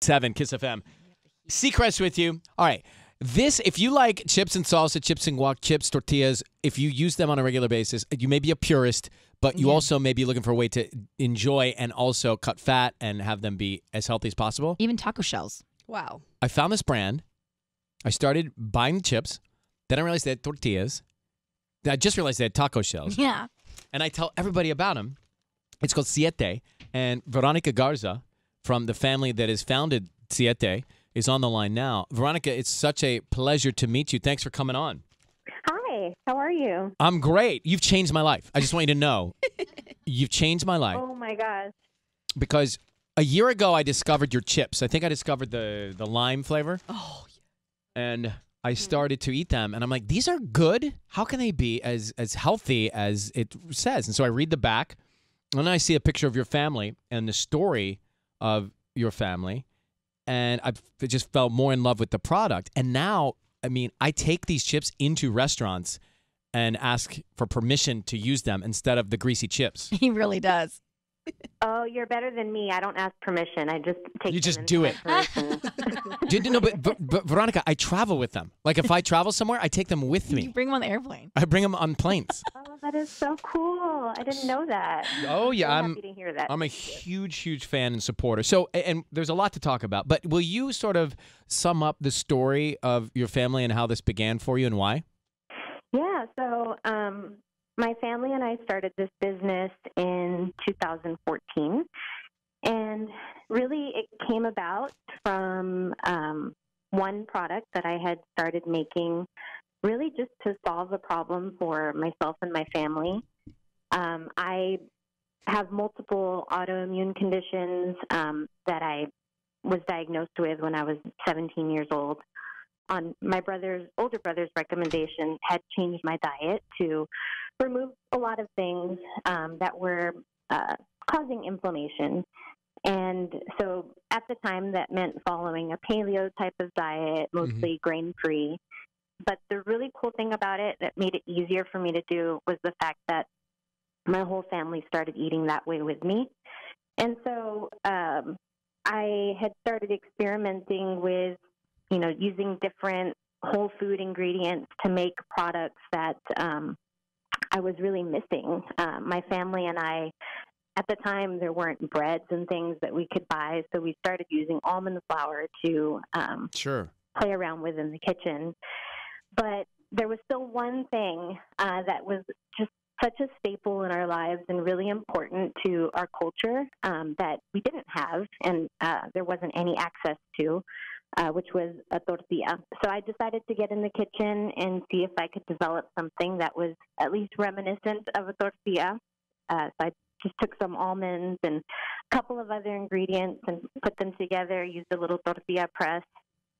Seven KIIS FM. Seacrest with you. All right. This, if you like chips and salsa, chips and guac, chips, tortillas, if you use them on a regular basis, you may be a purist, but you Yeah. also may be looking for a way to enjoy and also cut fat and have them be as healthy as possible. Even taco shells. Wow. I found this brand. I started buying the chips. Then I realized they had tortillas. Then I just realized they had taco shells. Yeah. and I tell everybody about them. It's called Siete, and Veronica Garza from the family that has founded Siete is on the line now. Veronica, it's such a pleasure to meet you. Thanks for coming on. Hi, how are you? I'm great. You've changed my life. I just want you to know you've changed my life Oh my gosh. because a year ago I discovered your chips. I think I discovered the the lime flavor. Oh, and I mm-hmm. started to eat them, and I'm like, these are good. How can they be as as healthy as it says? And so I read the back, and then I see a picture of your family and the story of your family, and I've just fell more in love with the product. And now, I mean, I take these chips into restaurants and ask for permission to use them instead of the greasy chips. He really does. Oh, you're better than me. I don't ask permission. I just take You just into do it. Did you know? But, but, but Veronica, I travel with them. Like if I travel somewhere, I take them with me. You bring them on the airplane. I bring them on planes. oh, that is so cool. I didn't know that. Oh yeah, so I'm happy to hear that. I'm a huge, huge fan and supporter. So, and there's a lot to talk about. But will you sort of sum up the story of your family and how this began for you and why? Yeah, so um, my family and I started this business in 2014. And really, it came about from um, one product that I had started making, really just to solve a problem for myself and my family. Um, I have multiple autoimmune conditions um, that I was diagnosed with when I was 17 years old. On my brother's older brother's recommendation had changed my diet to remove a lot of things um, that were uh, causing inflammation. And so at the time that meant following a paleo type of diet mostly grain free but the really cool thing about it that made it easier for me to do was the fact that my whole family started eating that way with me and so um, i had started experimenting with you know, using different whole food ingredients to make products that um, I was really missing. Um, my family and I, at the time, there weren't breads and things that we could buy, so we started using almond flour to um, Sure. play around with in the kitchen. But there was still one thing uh, that was just such a staple in our lives and really important to our culture um, that we didn't have and uh, there wasn't any access to, uh, which was a tortilla. So I decided to get in the kitchen and see if I could develop something that was at least reminiscent of a tortilla. Uh, so I just took some almonds and a couple of other ingredients and put them together, used a little tortilla press,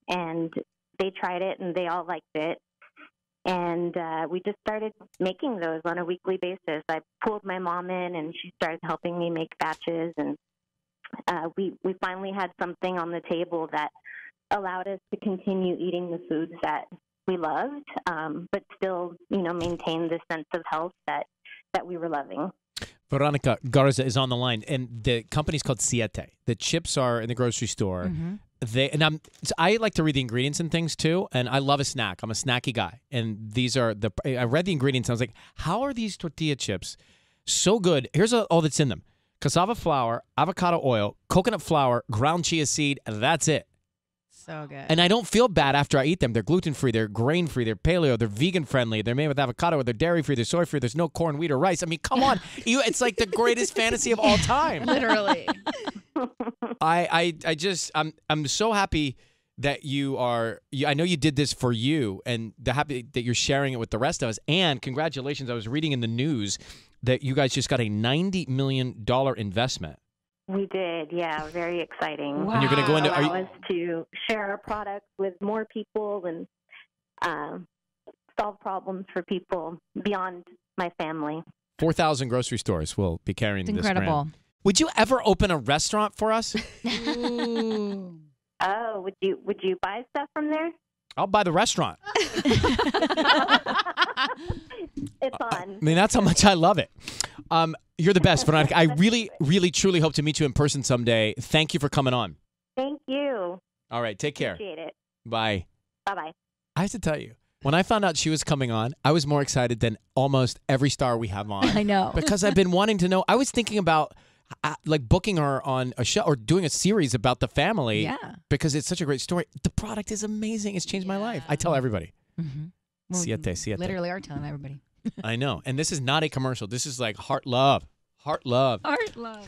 and they tried it and they all liked it. And uh, we just started making those on a weekly basis. I pulled my mom in, and she started helping me make batches. And uh, we we finally had something on the table that allowed us to continue eating the foods that we loved, um, but still, you know, maintain the sense of health that that we were loving. Veronica Garza is on the line, and the company's called Siete. The chips are in the grocery store. Mm-hmm. They and I'm so I like to read the ingredients and things too, and I love a snack. I'm a snacky guy, and these are the. I read the ingredients. and I was like, how are these tortilla chips so good? Here's all that's in them: cassava flour, avocado oil, coconut flour, ground chia seed. and That's it. So good. And I don't feel bad after I eat them. They're gluten free, they're grain free, they're paleo, they're vegan friendly, they're made with avocado, they're dairy free, they're soy free. There's no corn, wheat, or rice. I mean, come on, you, it's like the greatest fantasy of all time. Literally. I, I, I just, I'm, I'm so happy that you are. You, I know you did this for you, and the happy that you're sharing it with the rest of us. And congratulations! I was reading in the news that you guys just got a ninety million dollar investment. We did, yeah, very exciting. And you're gonna go into- are allow you- us to share our products with more people and um, solve problems for people beyond my family. Four thousand grocery stores will be carrying It's this brand. incredible. Would you ever open a restaurant for us? Oh, would you would you buy stuff from there? I'll buy the restaurant. It's fun. I mean, that's how much I love it. Um, you're the best, Veronica. I really, really, truly hope to meet you in person someday. Thank you for coming on. Thank you. All right, take care. Appreciate it. Bye. Bye bye. I have to tell you, when I found out she was coming on, I was more excited than almost every star we have on. I know. because I've been wanting to know. I was thinking about uh, like booking her on a show or doing a series about the family Yeah. because it's such a great story. The product is amazing. It's changed my life. I tell everybody. Mm-hmm. Siete, siete. Literally are telling everybody. I know. And this is not a commercial. This is like heart love. Heart love. Heart love.